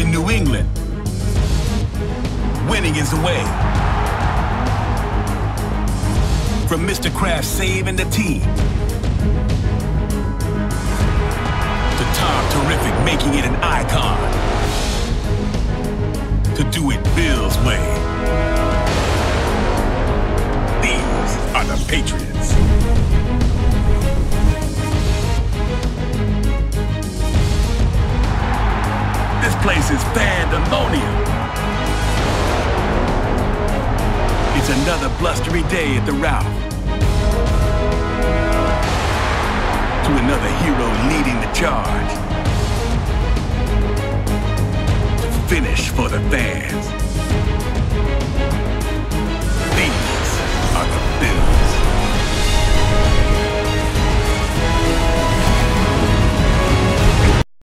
in New England. Winning is the way. From Mr. Kraft saving the team to Tom Terrific making it an icon. To do it Bill's way. These are the Patriots. Place is pandemonium. It's another blustery day at the Ralph. To another hero leading the charge. To finish for the fans.